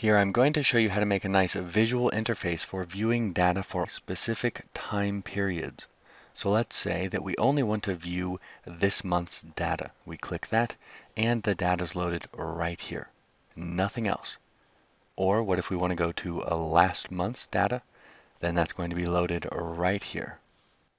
Here I'm going to show you how to make a nice visual interface for viewing data for specific time periods. So let's say that we only want to view this month's data. We click that and the data is loaded right here. Nothing else. Or what if we want to go to a last month's data? Then that's going to be loaded right here.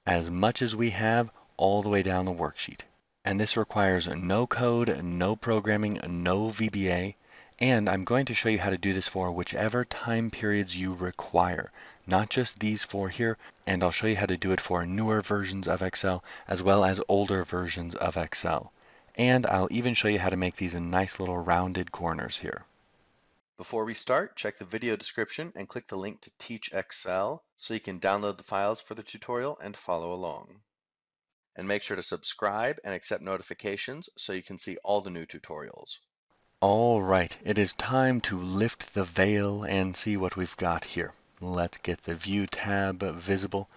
As much as we have all the way down the worksheet. And this requires no code, no programming, no VBA. And I'm going to show you how to do this for whichever time periods you require, not just these four here, and I'll show you how to do it for newer versions of Excel as well as older versions of Excel. And I'll even show you how to make these in nice little rounded corners here. Before we start, check the video description and click the link to Teach Excel so you can download the files for the tutorial and follow along. And make sure to subscribe and accept notifications so you can see all the new tutorials. All right, it is time to lift the veil and see what we've got here. Let's get the View tab visible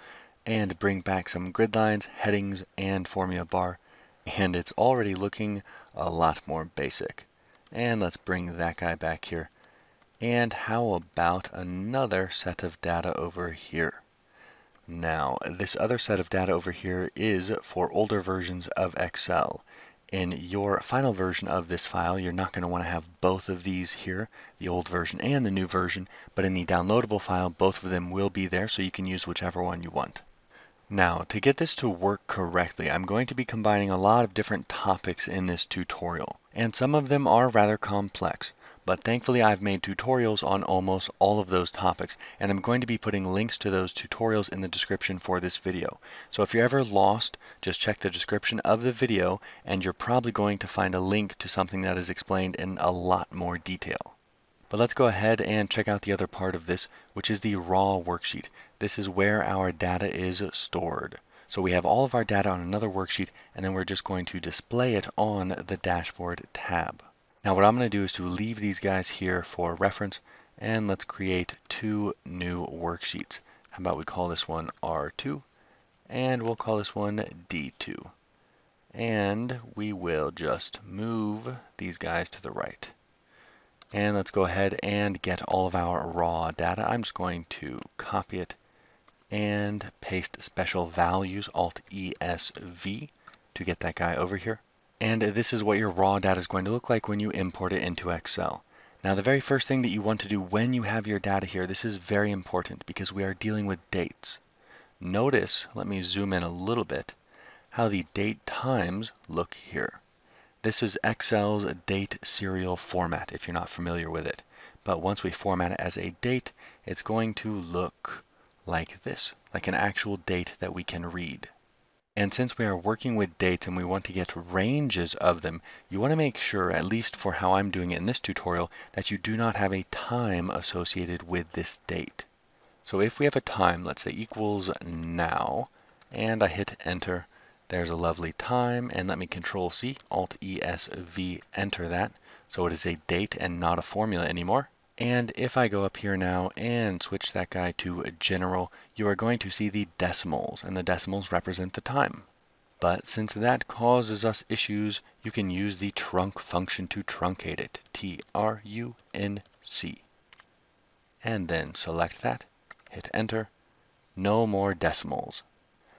and bring back some grid lines, headings, and formula bar. And it's already looking a lot more basic. And let's bring that guy back here. And how about another set of data over here? Now, this other set of data over here is for older versions of Excel in your final version of this file, you're not going to want to have both of these here, the old version and the new version, but in the downloadable file, both of them will be there, so you can use whichever one you want. Now, to get this to work correctly, I'm going to be combining a lot of different topics in this tutorial, and some of them are rather complex but thankfully I've made tutorials on almost all of those topics and I'm going to be putting links to those tutorials in the description for this video. So if you're ever lost, just check the description of the video and you're probably going to find a link to something that is explained in a lot more detail. But let's go ahead and check out the other part of this, which is the raw worksheet. This is where our data is stored. So we have all of our data on another worksheet and then we're just going to display it on the dashboard tab. Now what I'm going to do is to leave these guys here for reference and let's create two new worksheets. How about we call this one R2 and we'll call this one D2. And we will just move these guys to the right. And let's go ahead and get all of our raw data. I'm just going to copy it and paste special values, Alt ESV to get that guy over here. And this is what your raw data is going to look like when you import it into Excel. Now the very first thing that you want to do when you have your data here, this is very important because we are dealing with dates. Notice, let me zoom in a little bit, how the date times look here. This is Excel's date serial format if you're not familiar with it. But once we format it as a date, it's going to look like this, like an actual date that we can read. And since we are working with dates and we want to get ranges of them, you want to make sure, at least for how I'm doing it in this tutorial, that you do not have a time associated with this date. So if we have a time, let's say equals now, and I hit enter, there's a lovely time, and let me control C, Alt ESV, enter that. So it is a date and not a formula anymore. And if I go up here now and switch that guy to general, you are going to see the decimals, and the decimals represent the time. But since that causes us issues, you can use the trunc function to truncate it, T-R-U-N-C. And then select that, hit enter, no more decimals.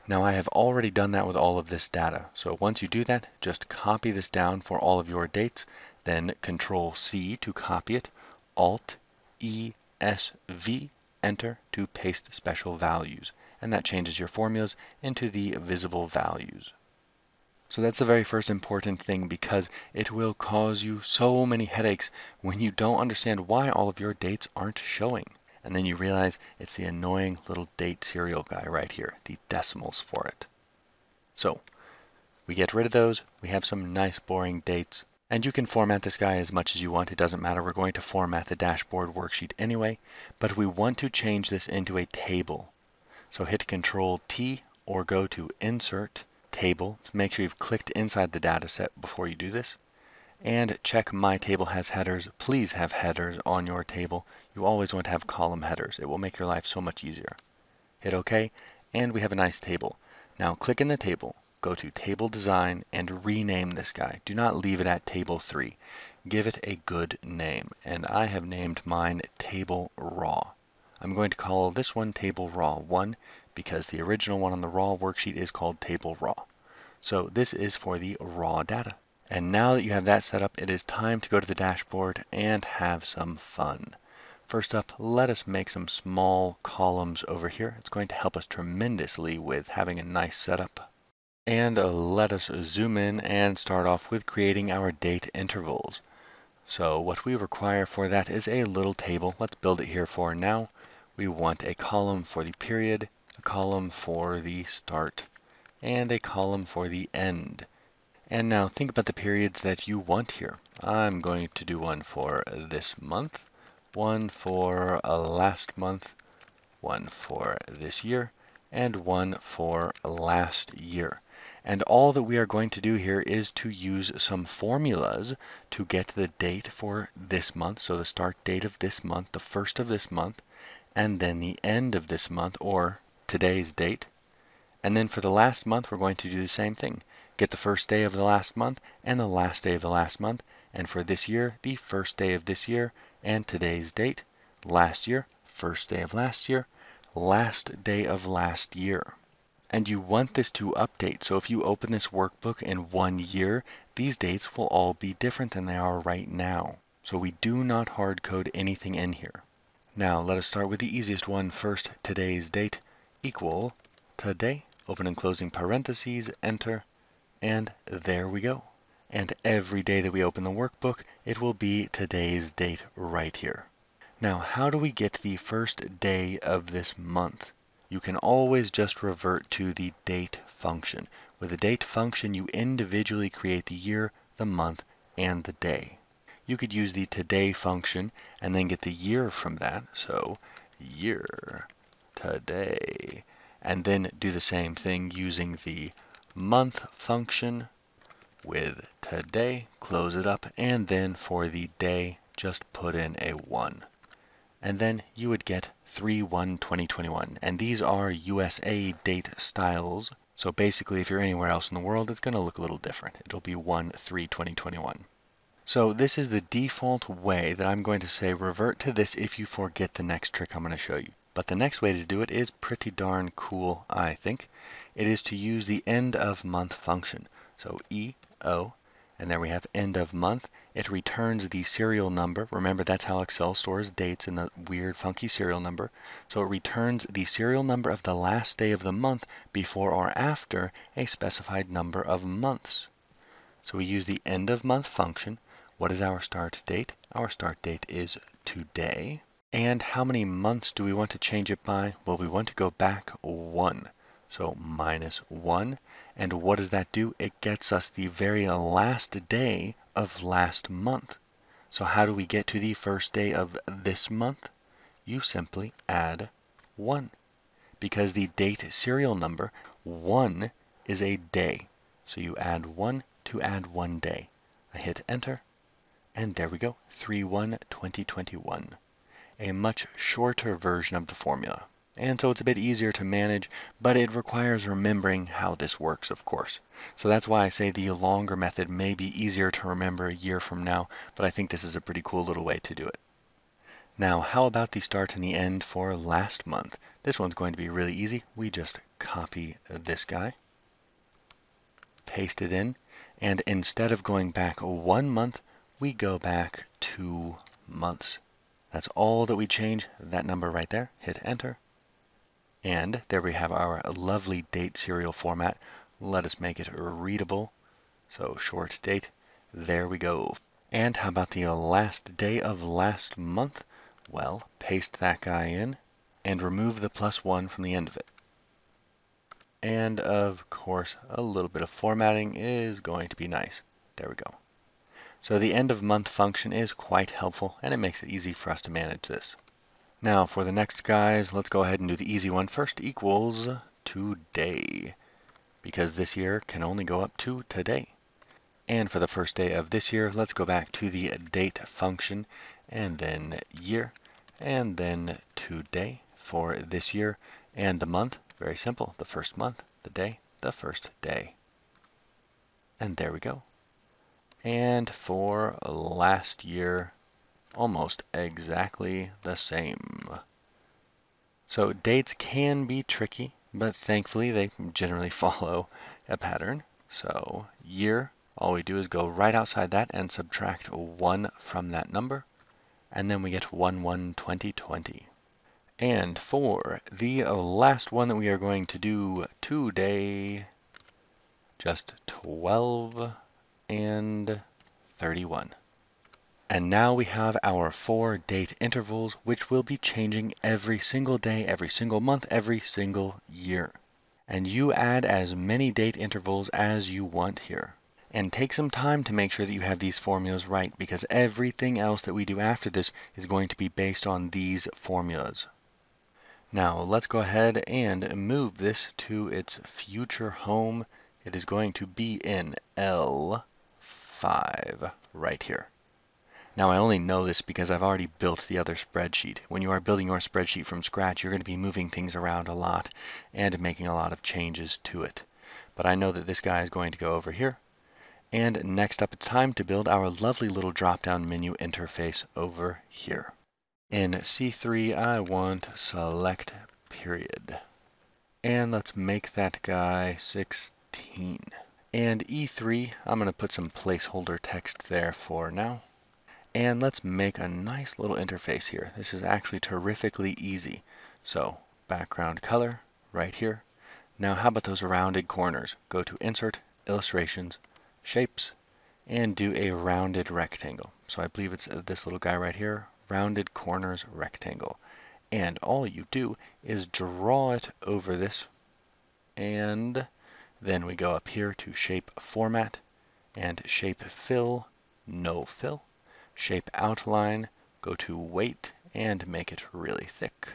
Now I have already done that with all of this data. So once you do that, just copy this down for all of your dates, then Control C to copy it, Alt E S V enter to paste special values and that changes your formulas into the visible values. So that's the very first important thing because it will cause you so many headaches when you don't understand why all of your dates aren't showing. And then you realize it's the annoying little date serial guy right here, the decimals for it. So we get rid of those. We have some nice boring dates. And you can format this guy as much as you want. It doesn't matter. We're going to format the dashboard worksheet anyway. But we want to change this into a table. So hit Control T or go to Insert Table. Make sure you've clicked inside the data set before you do this. And check My Table has headers. Please have headers on your table. You always want to have column headers. It will make your life so much easier. Hit OK, and we have a nice table. Now click in the table go to Table Design and rename this guy. Do not leave it at Table 3. give it a good name. And I have named mine table raw. I'm going to call this one table raw 1 because the original one on the raw worksheet is called table raw. So this is for the raw data. And now that you have that set up, it is time to go to the dashboard and have some fun. First up, let us make some small columns over here. It's going to help us tremendously with having a nice setup. And uh, let us zoom in and start off with creating our date intervals. So what we require for that is a little table. Let's build it here for now. We want a column for the period, a column for the start, and a column for the end. And now think about the periods that you want here. I'm going to do one for this month, one for uh, last month, one for this year, and one for last year. And all that we are going to do here is to use some formulas to get the date for this month. So the start date of this month, the first of this month, and then the end of this month or today's date. And then for the last month, we're going to do the same thing. Get the first day of the last month and the last day of the last month. And for this year, the first day of this year and today's date. Last year, first day of last year, last day of last year. And you want this to update. So if you open this workbook in one year, these dates will all be different than they are right now. So we do not hard code anything in here. Now let us start with the easiest one first. Today's date equal today, open and closing parentheses, enter, and there we go. And every day that we open the workbook, it will be today's date right here. Now, how do we get the first day of this month? You can always just revert to the date function. With the date function, you individually create the year, the month, and the day. You could use the today function and then get the year from that. So year, today, and then do the same thing using the month function with today, close it up, and then for the day, just put in a 1. And then you would get 3-1-2021. And these are USA date styles. So basically, if you're anywhere else in the world, it's going to look a little different. It'll be 1-3-2021. So this is the default way that I'm going to say revert to this if you forget the next trick I'm going to show you. But the next way to do it is pretty darn cool, I think. It is to use the end of month function. So E O, and there we have end of month. It returns the serial number. Remember, that's how Excel stores dates in the weird, funky serial number. So it returns the serial number of the last day of the month before or after a specified number of months. So we use the end of month function. What is our start date? Our start date is today. And how many months do we want to change it by? Well, we want to go back one. So minus 1. And what does that do? It gets us the very last day of last month. So how do we get to the first day of this month? You simply add 1. Because the date serial number, 1 is a day. So you add 1 to add 1 day. I hit enter, and there we go, 3-1-2021. A much shorter version of the formula and so it's a bit easier to manage, but it requires remembering how this works, of course. So that's why I say the longer method may be easier to remember a year from now, but I think this is a pretty cool little way to do it. Now, how about the start and the end for last month? This one's going to be really easy. We just copy this guy, paste it in, and instead of going back one month, we go back two months. That's all that we change, that number right there. Hit enter, and there we have our lovely date serial format. Let us make it readable. So short date, there we go. And how about the last day of last month? Well, paste that guy in and remove the plus one from the end of it. And of course, a little bit of formatting is going to be nice. There we go. So the end of month function is quite helpful and it makes it easy for us to manage this. Now for the next guys, let's go ahead and do the easy one first, equals today, because this year can only go up to today. And for the first day of this year, let's go back to the date function, and then year, and then today for this year, and the month, very simple, the first month, the day, the first day. And there we go. And for last year, almost exactly the same. So dates can be tricky, but thankfully they generally follow a pattern. So year, all we do is go right outside that and subtract 1 from that number, and then we get 1 1 2020. And for the last one that we are going to do today, just 12 and 31. And now we have our four date intervals, which will be changing every single day, every single month, every single year. And you add as many date intervals as you want here. And take some time to make sure that you have these formulas right, because everything else that we do after this is going to be based on these formulas. Now let's go ahead and move this to its future home. It is going to be in L5 right here. Now I only know this because I've already built the other spreadsheet. When you are building your spreadsheet from scratch, you're going to be moving things around a lot and making a lot of changes to it. But I know that this guy is going to go over here. And next up, it's time to build our lovely little drop-down menu interface over here. In C3, I want select period. And let's make that guy 16. And E3, I'm going to put some placeholder text there for now. And let's make a nice little interface here. This is actually terrifically easy. So background color right here. Now how about those rounded corners? Go to Insert, Illustrations, Shapes, and do a rounded rectangle. So I believe it's this little guy right here, rounded corners rectangle. And all you do is draw it over this and then we go up here to shape format and shape fill, no fill shape outline, go to weight and make it really thick.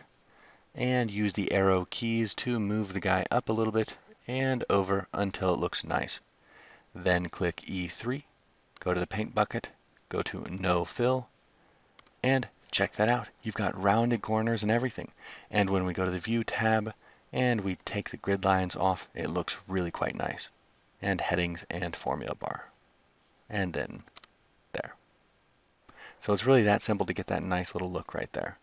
And use the arrow keys to move the guy up a little bit and over until it looks nice. Then click E3, go to the paint bucket, go to no fill, and check that out. You've got rounded corners and everything. And when we go to the view tab and we take the grid lines off, it looks really quite nice. And headings and formula bar. And then. So it's really that simple to get that nice little look right there.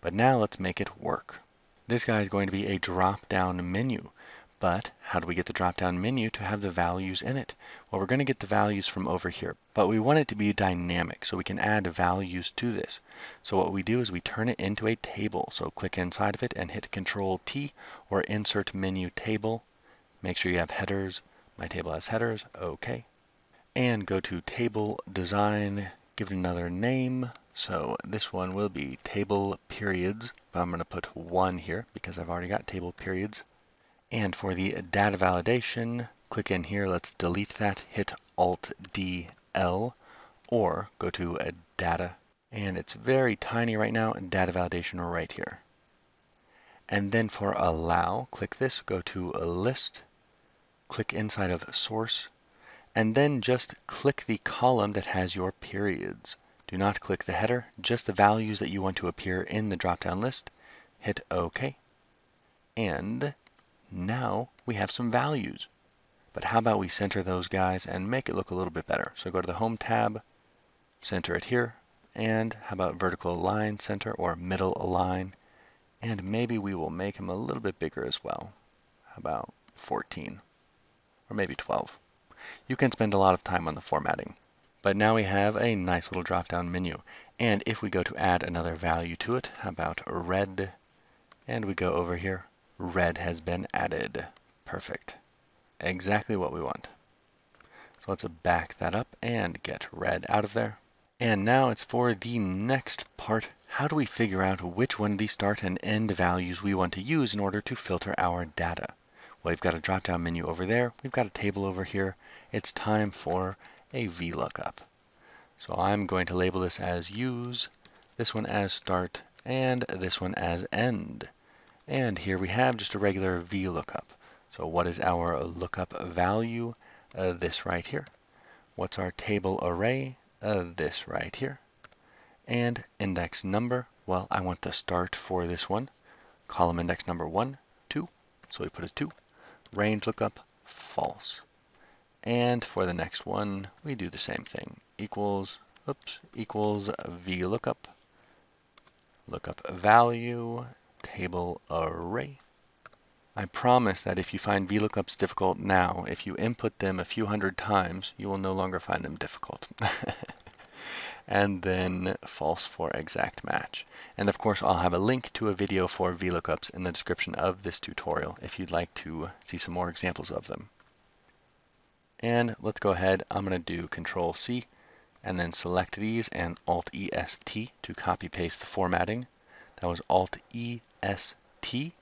But now let's make it work. This guy is going to be a drop-down menu. But how do we get the drop-down menu to have the values in it? Well, we're going to get the values from over here, but we want it to be dynamic, so we can add values to this. So what we do is we turn it into a table. So click inside of it and hit Control T or Insert Menu Table. Make sure you have headers. My table has headers. Okay. And go to Table Design, give it another name. So this one will be table periods, but I'm going to put one here because I've already got table periods. And for the data validation, click in here, let's delete that, hit Alt D L, or go to data, and it's very tiny right now, and data validation right here. And then for allow, click this, go to a list, click inside of source, and then just click the column that has your periods. Do not click the header, just the values that you want to appear in the drop-down list. Hit OK. And now we have some values. But how about we center those guys and make it look a little bit better? So go to the Home tab, center it here, and how about vertical align center or middle align? And maybe we will make them a little bit bigger as well. How about 14? Or maybe 12 you can spend a lot of time on the formatting. But now we have a nice little drop-down menu. And if we go to add another value to it, how about red? And we go over here, red has been added. Perfect. Exactly what we want. So let's back that up and get red out of there. And now it's for the next part. How do we figure out which one of these start and end values we want to use in order to filter our data? We've got a drop-down menu over there. We've got a table over here. It's time for a VLOOKUP. So I'm going to label this as use, this one as start, and this one as end. And here we have just a regular VLOOKUP. So what is our lookup value? Uh, this right here. What's our table array? Uh, this right here. And index number, well, I want the start for this one. Column index number 1, 2, so we put a 2 range lookup false. And for the next one, we do the same thing. Equals, oops, equals VLOOKUP, lookup value, table array. I promise that if you find VLOOKUPs difficult now, if you input them a few hundred times, you will no longer find them difficult. and then false for exact match. And of course, I'll have a link to a video for VLOOKUPs in the description of this tutorial if you'd like to see some more examples of them. And let's go ahead, I'm going to do Control C and then select these and Alt EST to copy paste the formatting. That was Alt EST,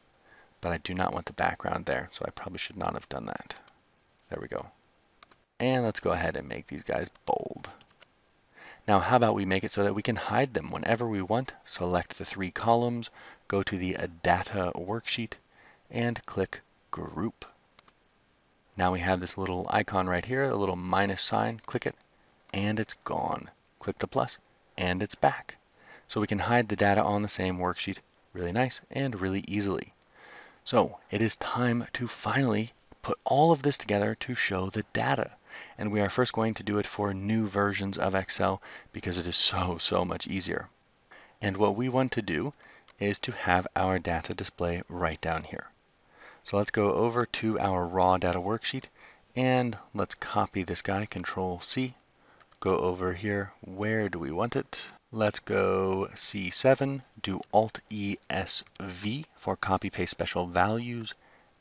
but I do not want the background there, so I probably should not have done that. There we go. And let's go ahead and make these guys bold. Now how about we make it so that we can hide them whenever we want. Select the three columns, go to the data worksheet, and click group. Now we have this little icon right here, a little minus sign, click it, and it's gone. Click the plus, and it's back. So we can hide the data on the same worksheet really nice and really easily. So it is time to finally put all of this together to show the data. And we are first going to do it for new versions of Excel because it is so, so much easier. And what we want to do is to have our data display right down here. So let's go over to our raw data worksheet and let's copy this guy, Control C. Go over here, where do we want it? Let's go C7, do Alt ESV for copy paste special values,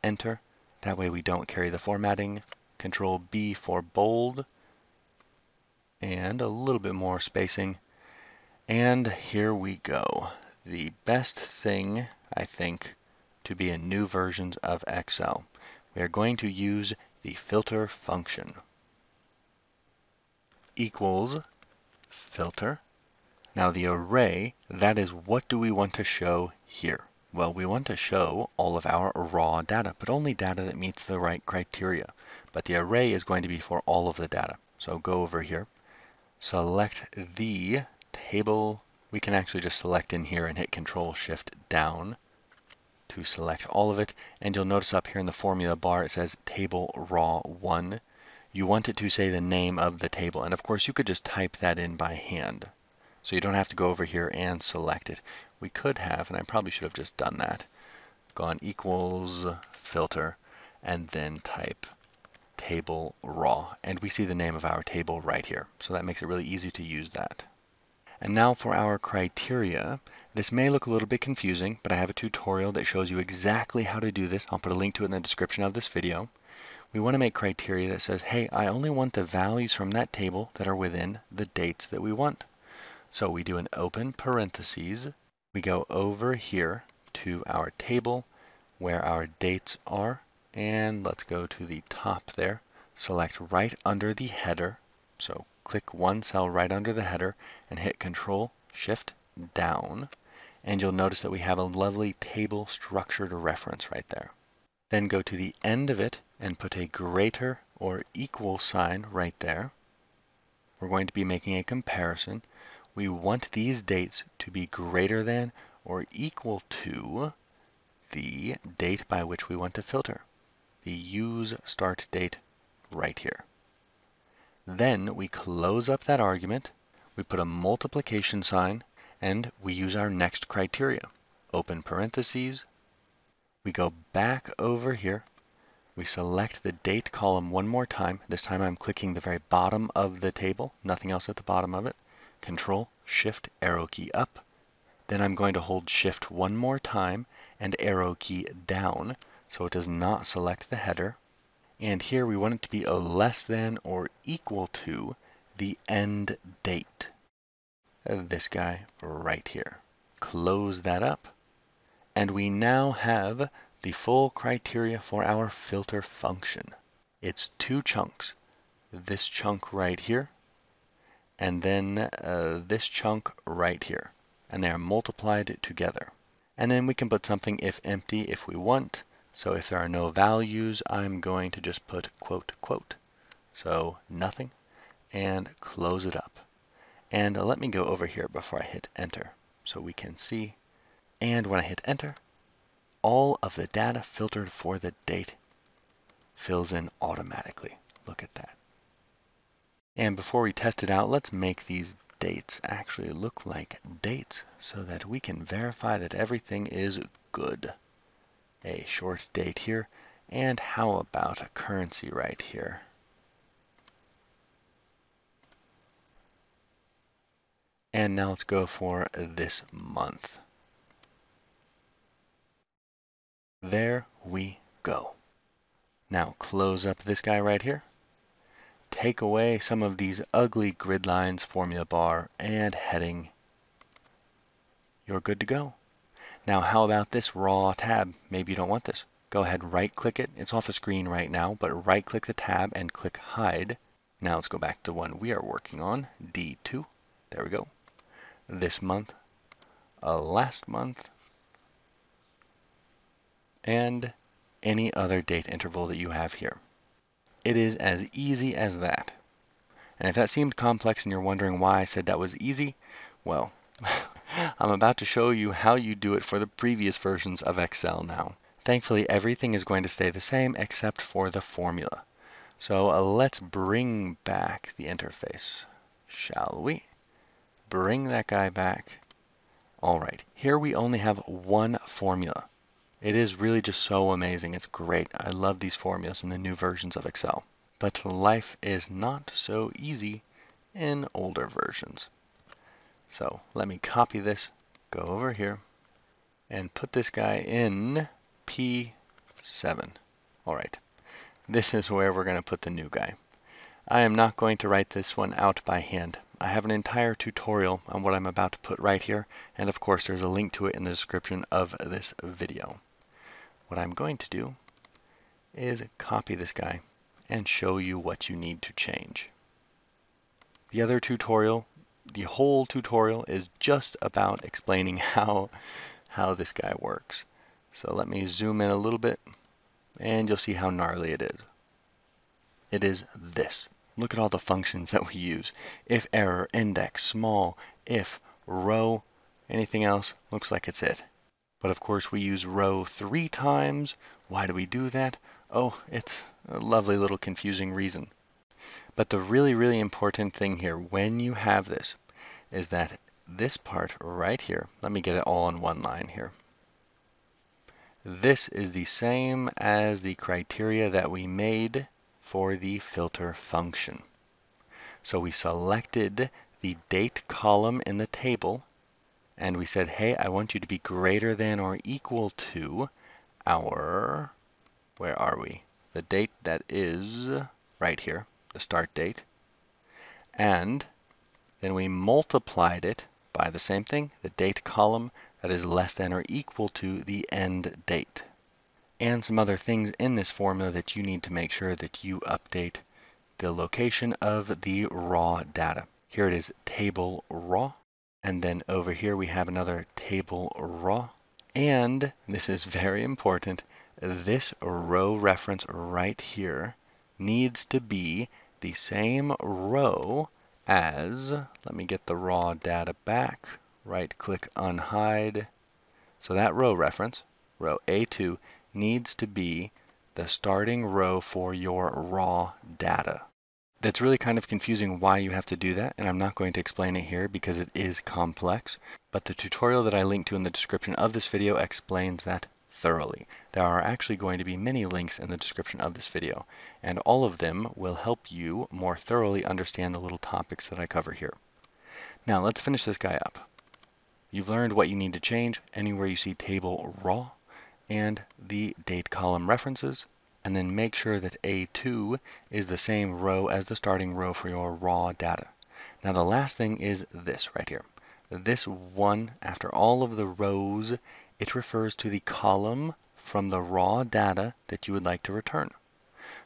enter. That way we don't carry the formatting. Control B for bold and a little bit more spacing. And here we go. The best thing, I think, to be in new versions of Excel. We are going to use the filter function. Equals filter. Now the array, that is what do we want to show here? Well, we want to show all of our raw data, but only data that meets the right criteria. But the array is going to be for all of the data. So go over here, select the table. We can actually just select in here and hit Control Shift down to select all of it. And you'll notice up here in the formula bar, it says table raw one. You want it to say the name of the table. And of course, you could just type that in by hand. So you don't have to go over here and select it. We could have, and I probably should have just done that, gone equals filter and then type table raw. And we see the name of our table right here. So that makes it really easy to use that. And now for our criteria. This may look a little bit confusing, but I have a tutorial that shows you exactly how to do this. I'll put a link to it in the description of this video. We want to make criteria that says, hey, I only want the values from that table that are within the dates that we want. So we do an open parentheses. We go over here to our table where our dates are. And let's go to the top there. Select right under the header. So click one cell right under the header and hit Control Shift down. And you'll notice that we have a lovely table structured reference right there. Then go to the end of it and put a greater or equal sign right there. We're going to be making a comparison. We want these dates to be greater than or equal to the date by which we want to filter, the use start date right here. Then we close up that argument, we put a multiplication sign, and we use our next criteria. Open parentheses, we go back over here, we select the date column one more time. This time I'm clicking the very bottom of the table, nothing else at the bottom of it. Control, Shift, arrow key up. Then I'm going to hold Shift one more time and arrow key down so it does not select the header. And here we want it to be a less than or equal to the end date. This guy right here. Close that up. And we now have the full criteria for our filter function. It's two chunks. This chunk right here, and then uh, this chunk right here. And they are multiplied together. And then we can put something if empty if we want. So if there are no values, I'm going to just put quote, quote. So nothing, and close it up. And let me go over here before I hit enter so we can see. And when I hit enter, all of the data filtered for the date fills in automatically. Look at that. And before we test it out, let's make these dates actually look like dates so that we can verify that everything is good. A short date here, and how about a currency right here? And now let's go for this month. There we go. Now close up this guy right here. Take away some of these ugly grid lines, formula bar, and heading. You're good to go. Now how about this raw tab? Maybe you don't want this. Go ahead, right click it. It's off the screen right now, but right click the tab and click hide. Now let's go back to one we are working on, D2. There we go. This month, uh, last month, and any other date interval that you have here. It is as easy as that. And if that seemed complex and you're wondering why I said that was easy, well, I'm about to show you how you do it for the previous versions of Excel now. Thankfully, everything is going to stay the same except for the formula. So uh, let's bring back the interface, shall we? Bring that guy back. All right, here we only have one formula. It is really just so amazing. It's great. I love these formulas in the new versions of Excel. But life is not so easy in older versions. So let me copy this, go over here, and put this guy in P7. All right, this is where we're going to put the new guy. I am not going to write this one out by hand. I have an entire tutorial on what I'm about to put right here, and of course there's a link to it in the description of this video. What I'm going to do is copy this guy and show you what you need to change. The other tutorial, the whole tutorial is just about explaining how, how this guy works. So let me zoom in a little bit and you'll see how gnarly it is. It is this. Look at all the functions that we use. If error, index, small, if, row, anything else, looks like it's it. But of course we use row three times. Why do we do that? Oh, it's a lovely little confusing reason. But the really, really important thing here when you have this is that this part right here, let me get it all in one line here. This is the same as the criteria that we made for the filter function. So we selected the date column in the table and we said, hey, I want you to be greater than or equal to our, where are we? The date that is right here, the start date. And then we multiplied it by the same thing, the date column that is less than or equal to the end date. And some other things in this formula that you need to make sure that you update the location of the raw data. Here it is table raw. And then over here we have another table raw. And this is very important. This row reference right here needs to be the same row as, let me get the raw data back, right click unhide. So that row reference, row A2, needs to be the starting row for your raw data. That's really kind of confusing why you have to do that, and I'm not going to explain it here because it is complex, but the tutorial that I linked to in the description of this video explains that thoroughly. There are actually going to be many links in the description of this video, and all of them will help you more thoroughly understand the little topics that I cover here. Now let's finish this guy up. You've learned what you need to change anywhere you see table raw and the date column references and then make sure that A2 is the same row as the starting row for your raw data. Now the last thing is this right here. This one, after all of the rows, it refers to the column from the raw data that you would like to return.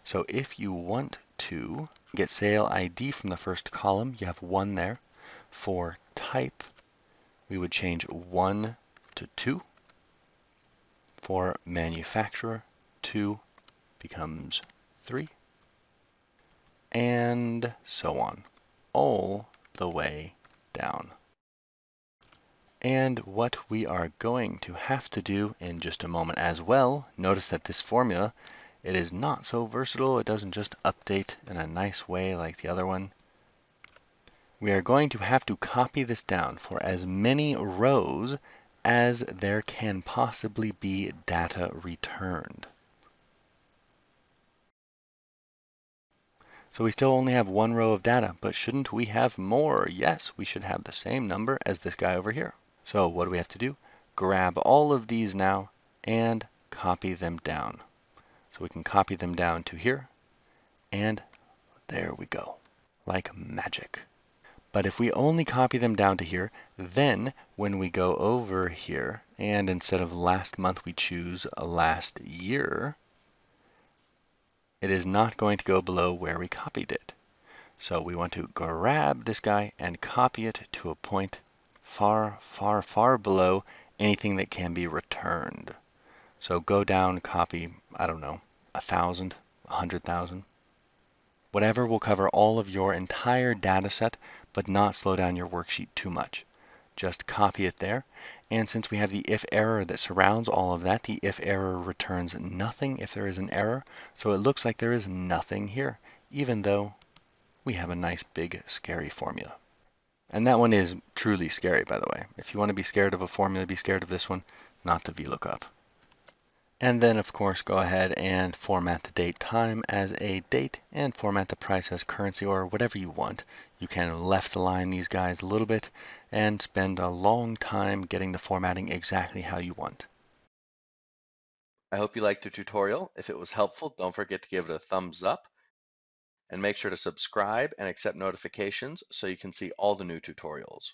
So if you want to get sale ID from the first column, you have one there. For type, we would change 1 to 2. For manufacturer, 2 becomes 3, and so on, all the way down. And what we are going to have to do in just a moment as well, notice that this formula It is not so versatile. It doesn't just update in a nice way like the other one. We are going to have to copy this down for as many rows as there can possibly be data returned. So we still only have one row of data, but shouldn't we have more? Yes, we should have the same number as this guy over here. So what do we have to do? Grab all of these now and copy them down. So we can copy them down to here, and there we go, like magic. But if we only copy them down to here, then when we go over here, and instead of last month we choose last year, it is not going to go below where we copied it. So we want to grab this guy and copy it to a point far, far, far below anything that can be returned. So go down, copy, I don't know, a thousand, a hundred thousand. Whatever will cover all of your entire data set, but not slow down your worksheet too much. Just copy it there. And since we have the if error that surrounds all of that, the if error returns nothing if there is an error. So it looks like there is nothing here, even though we have a nice big scary formula. And that one is truly scary, by the way. If you want to be scared of a formula, be scared of this one, not the VLOOKUP. And then of course go ahead and format the date time as a date and format the price as currency or whatever you want. You can left align these guys a little bit and spend a long time getting the formatting exactly how you want. I hope you liked the tutorial. If it was helpful, don't forget to give it a thumbs up and make sure to subscribe and accept notifications so you can see all the new tutorials.